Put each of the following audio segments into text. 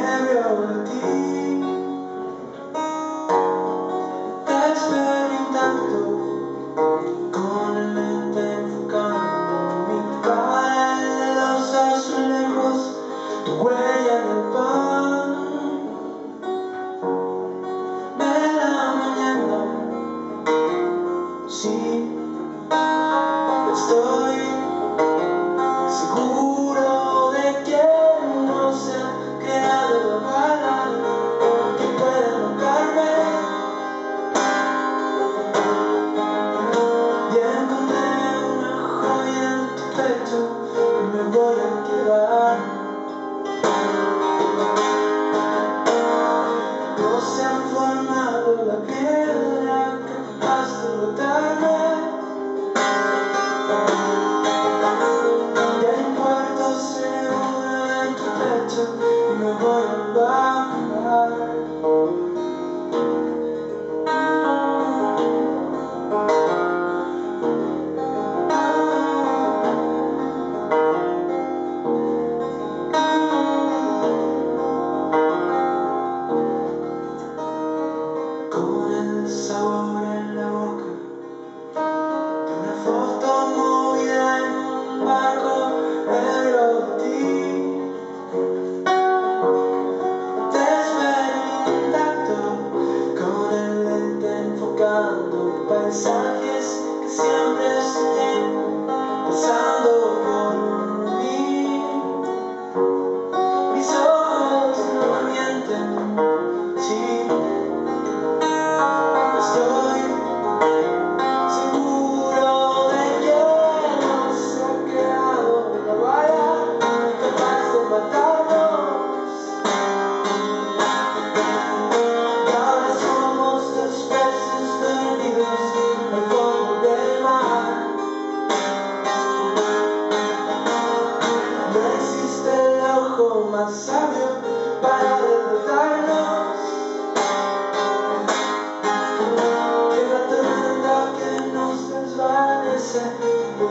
ebrio y enfocando paisajes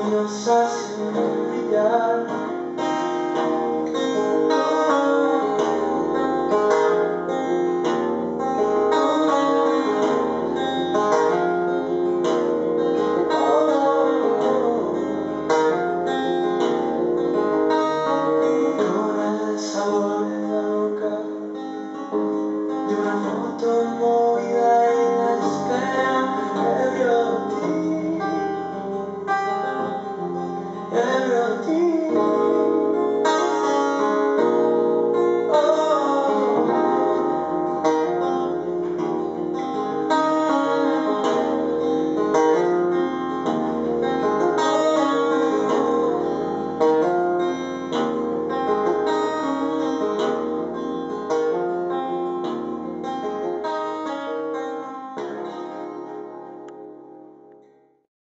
your sausage.